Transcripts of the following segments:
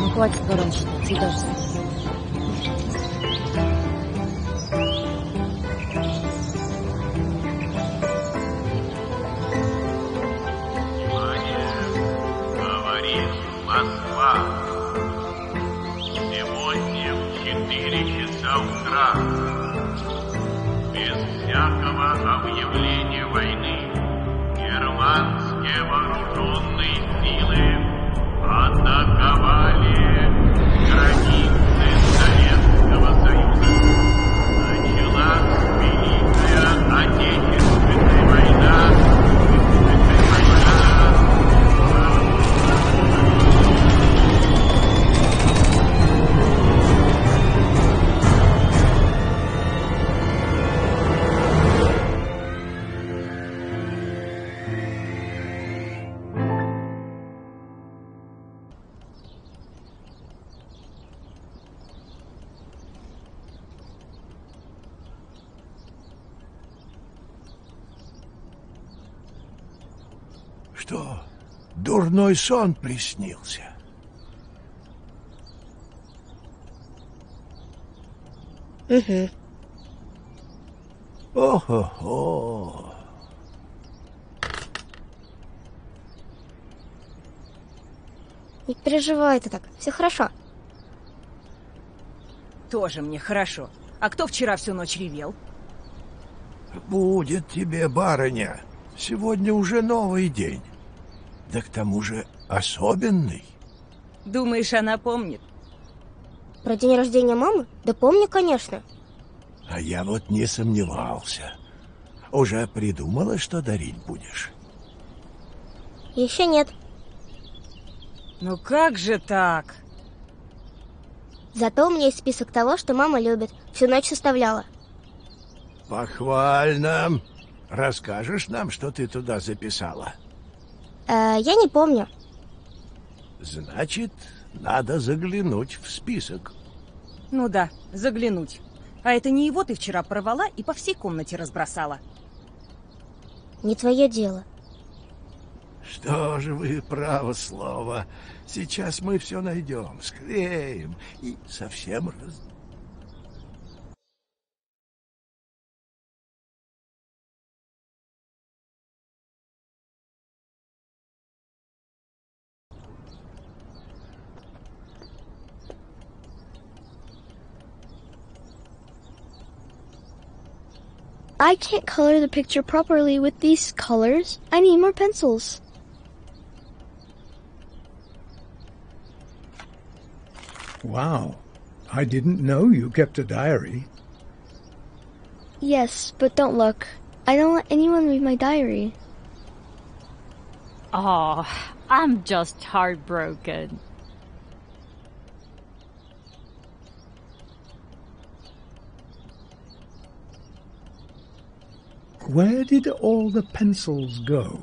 向こうはきっと論して追悼して。Дурной сон приснился? Угу. О-хо-хо. Не переживай ты так, все хорошо. Тоже мне хорошо. А кто вчера всю ночь ревел? Будет тебе, барыня. Сегодня уже новый день. Да к тому же особенный. Думаешь, она помнит? Про день рождения мамы? Да помню, конечно. А я вот не сомневался. Уже придумала, что дарить будешь? Еще нет. Ну как же так? Зато у меня есть список того, что мама любит. Всю ночь составляла. Похвально. Расскажешь нам, что ты туда записала? Э, я не помню. Значит, надо заглянуть в список. Ну да, заглянуть. А это не его ты вчера порвала и по всей комнате разбросала. Не твое дело. Что же вы, право слово. Сейчас мы все найдем, склеим и совсем раз... I can't color the picture properly with these colors. I need more pencils. Wow. I didn't know you kept a diary. Yes, but don't look. I don't let anyone read my diary. Oh, I'm just heartbroken. Where did all the pencils go?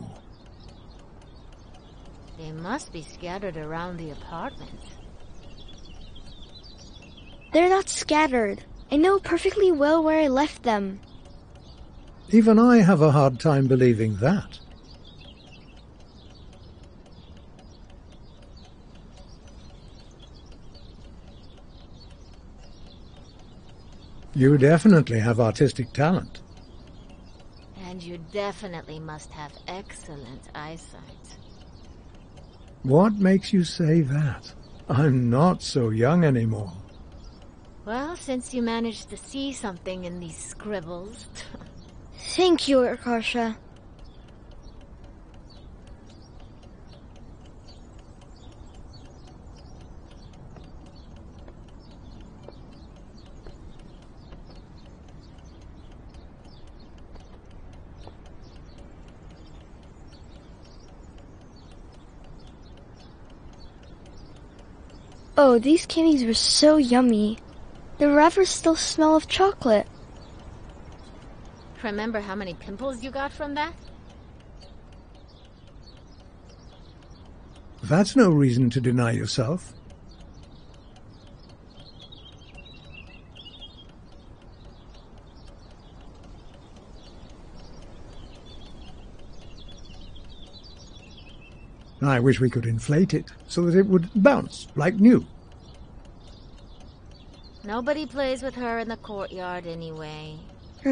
They must be scattered around the apartment. They're not scattered. I know perfectly well where I left them. Even I have a hard time believing that. You definitely have artistic talent. And you definitely must have excellent eyesight. What makes you say that? I'm not so young anymore. Well, since you managed to see something in these scribbles. Thank you, Akasha. Oh, these candies were so yummy. The wrappers still smell of chocolate. Remember how many pimples you got from that? That's no reason to deny yourself. I wish we could inflate it so that it would bounce like new. Nobody plays with her in the courtyard anyway.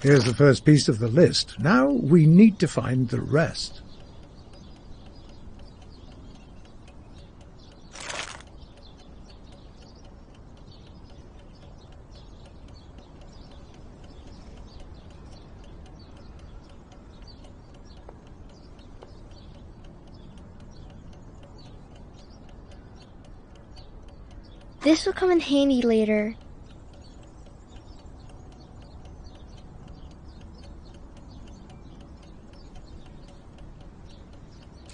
Here's the first piece of the list. Now we need to find the rest. This will come in handy later.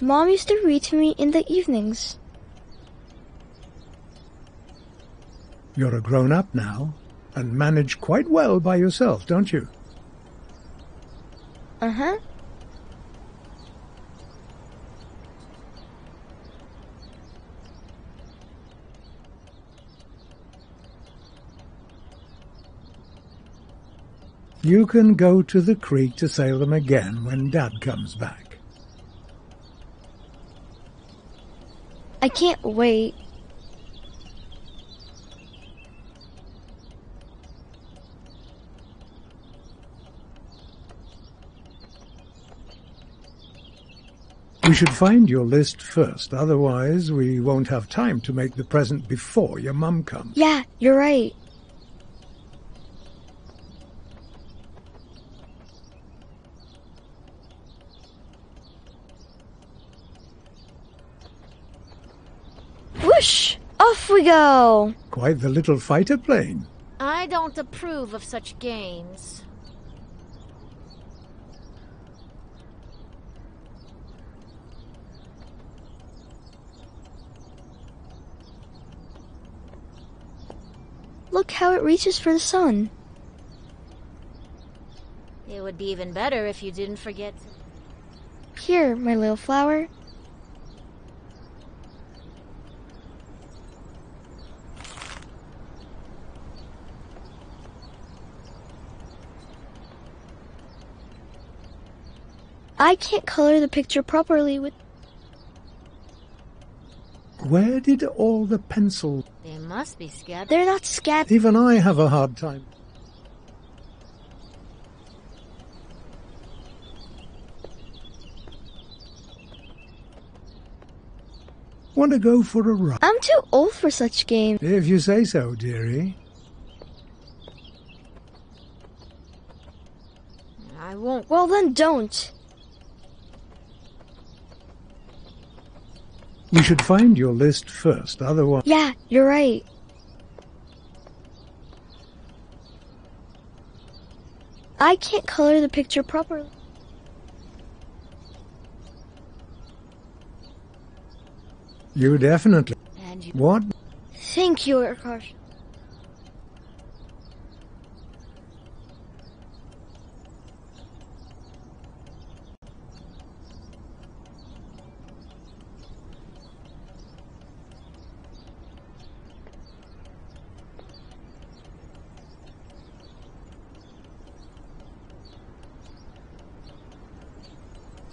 Mom used to read to me in the evenings. You're a grown up now and manage quite well by yourself, don't you? Uh You can go to the creek to sail them again when Dad comes back. I can't wait. We should find your list first, otherwise we won't have time to make the present before your mum comes. Yeah, you're right. We go! Quite the little fighter plane. I don't approve of such games. Look how it reaches for the sun. It would be even better if you didn't forget. Here, my little flower. I can't color the picture properly with Where did all the pencil... They must be scattered. They're not scattered. Even I have a hard time. Want to go for a ride? I'm too old for such games. If you say so, dearie. I won't. Well then don't. We should find your list first, otherwise... Yeah, you're right. I can't color the picture properly. You definitely... And you. What? Thank you, Akash.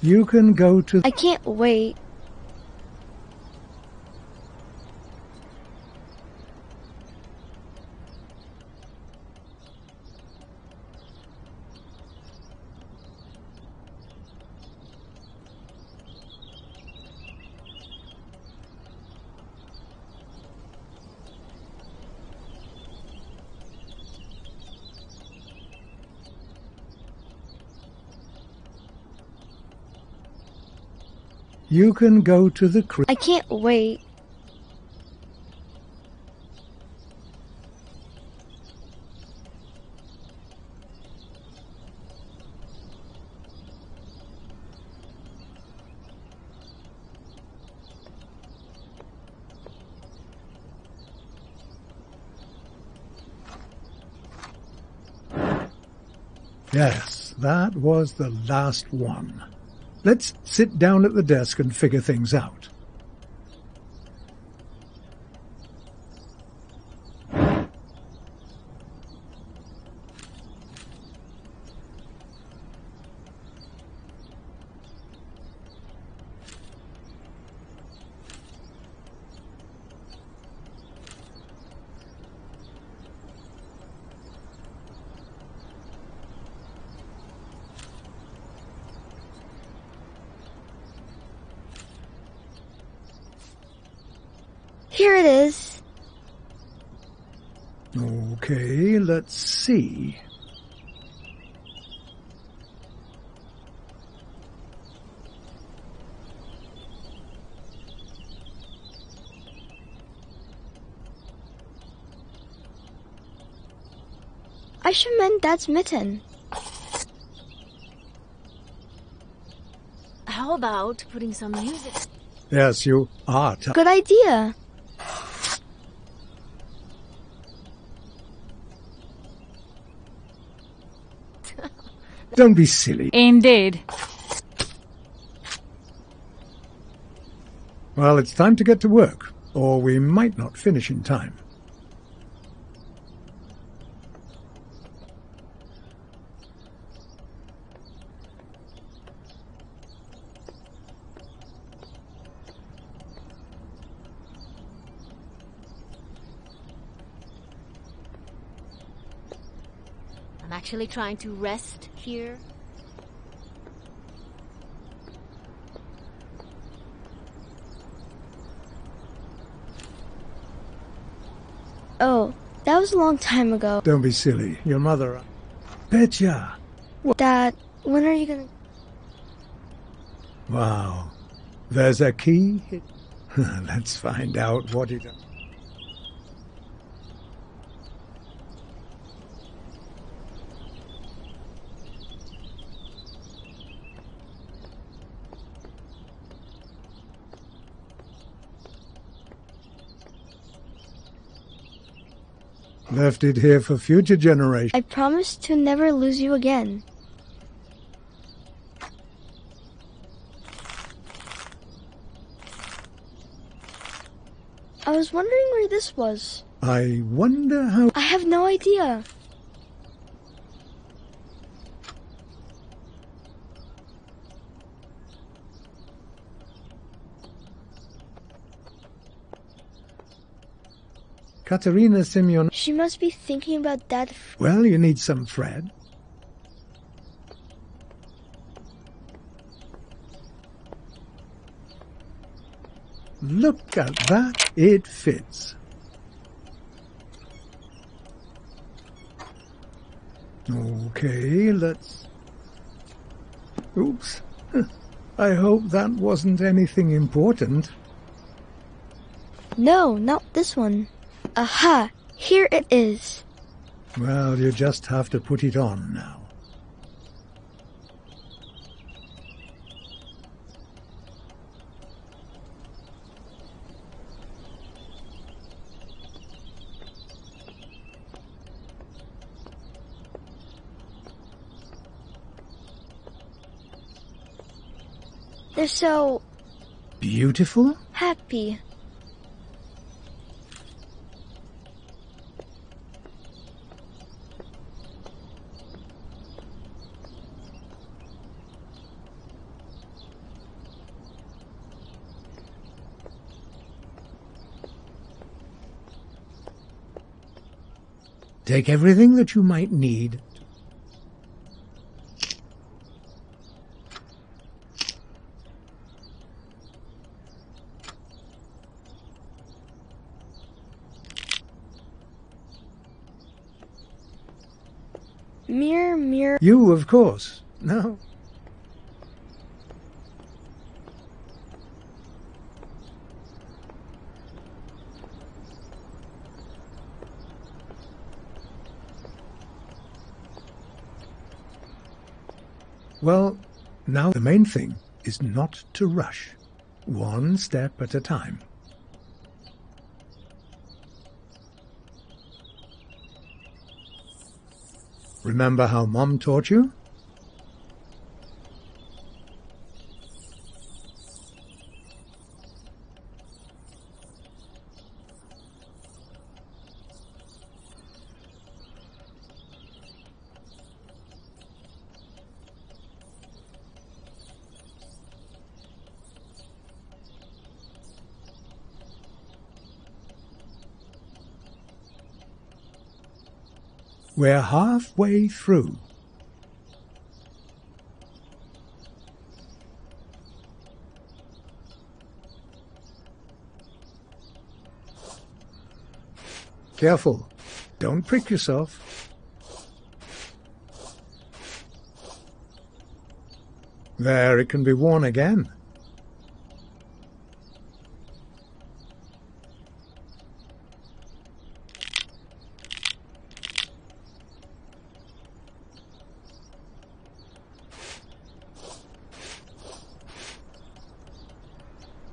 You can go to... I can't wait. You can go to the creek. I can't wait. Yes, that was the last one. Let's sit down at the desk and figure things out. Here it is. Okay, let's see. I should mend Dad's mitten. How about putting some music? Yes, you are. T- Good idea. Don't be silly. Indeed. Well, it's time to get to work, or we might not finish in time. Actually trying to rest here. Oh, that was a long time ago. Don't be silly. Your mother. Uh, Betcha. Dad, when are you gonna... Wow. There's a key. Let's find out what it. Left it here for future generations. I promise to never lose you again. I was wondering where this was. I wonder how. I have no idea. Katerina Simeon. She must be thinking about Dad. Well, you need some thread. Look at that. It fits. Okay, let's... Oops. I hope that wasn't anything important. No, not this one. Aha! Here it is. Well, you just have to put it on now. They're so Beautiful? happy. Take everything that you might need. Mirror, mirror. You, of course. No. Well, now the main thing is not to rush. One step at a time. Remember how Mom taught you? We're halfway through. Careful. Don't prick yourself. There, it can be worn again.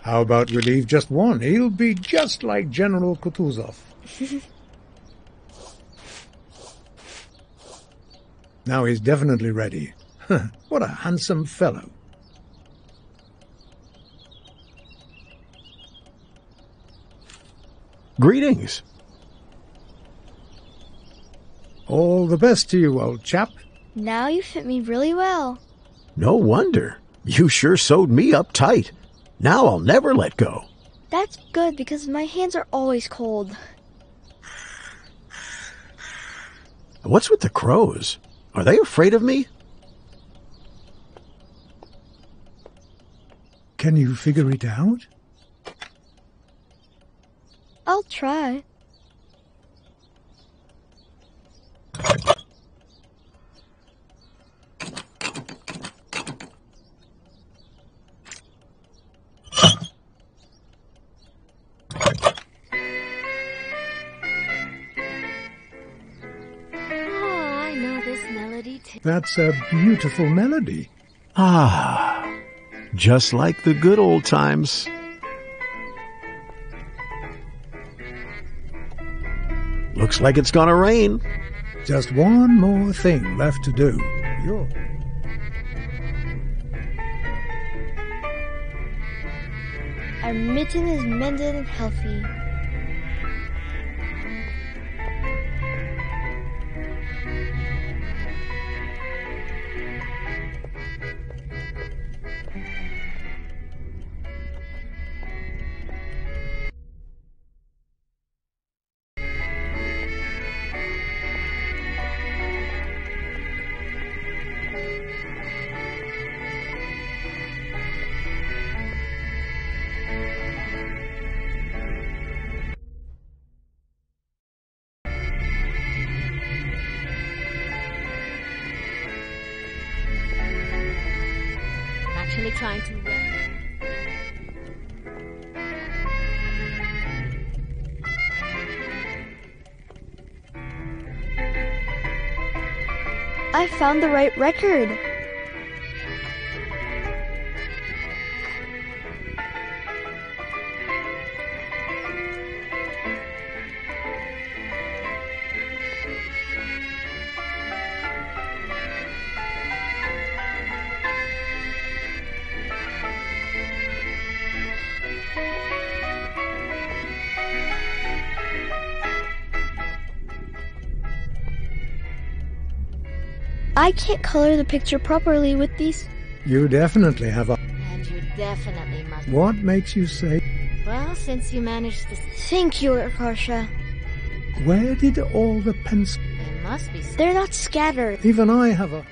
How about we leave just one? He'll be just like General Kutuzov. now he's definitely ready. what a handsome fellow. Greetings. All the best to you, old chap. Now you fit me really well. No wonder. You sure sewed me up tight. Now I'll never let go. That's good because my hands are always cold. What's with the crows? Are they afraid of me? Can you figure it out? I'll try. That's a beautiful melody. Ah, just like the good old times. Looks like it's gonna rain. Just one more thing left to do. You're... Our mitten is mended and healthy. Trying to. I found the right record. I can't color the picture properly with these. You definitely have a... And you definitely must. What makes you say... Well, since you managed to... Thank you, Akasha. Where did all the pencils... They must be. They're not scattered. Even I have a...